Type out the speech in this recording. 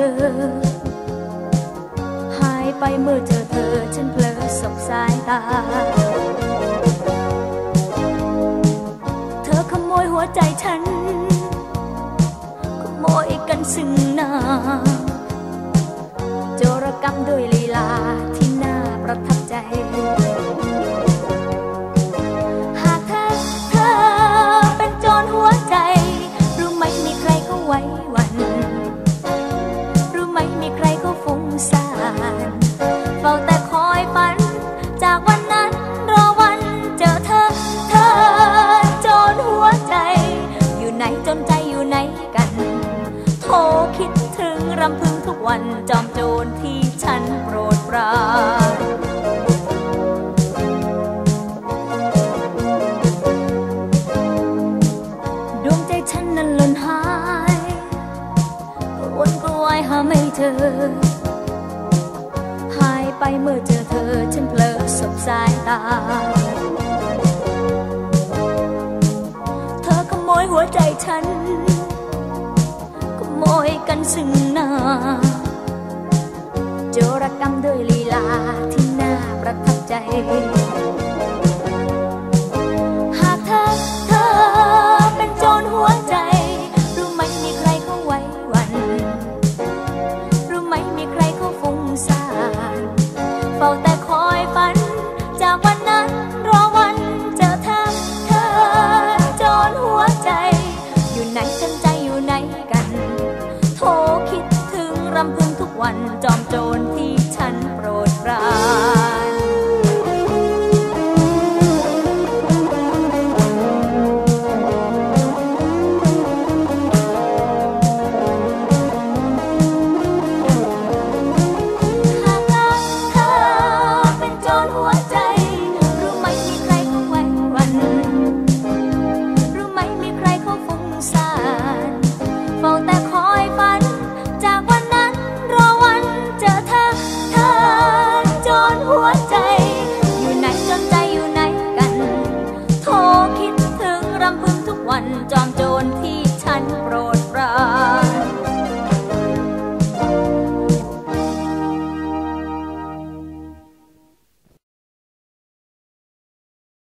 อ หายไปเมื่อเจอเธอ ฉันเพลอสบสายตา เธอขโมยหัวใจฉัน ขโมยกันซึ่งหน้า โจรกรรมด้วยลีลาที่น่าประทับใจ กัน โทรคิดถึงรำพึงทุกวันจอมโจรที่ฉันโปรดปรานดวงใจฉันนั้นหล่นหายระวนกระวยหาไม่เจอ หายไปเมื่อเจอเธอ ฉันเพลอสบสายตาเธอขโมยหัวใจฉัน ยกันซึ่งหน้าโจรกรรมด้วยลีลาที่น่าประทับใจ หากเธอเธอเป็นโจรหัวใจ รู้ไหมมีใครเขาไว้วัน รู้ไหมมีใครเขาฟุ้งซ่านเฝ้าแต่คอยฝัน จากวันนั้นรอวันเจอเธอเธอโจรหัวใจ อยู่ไหนฉันใจอยู่ไหนกัน วันจอมโจรที่ฉันป கண்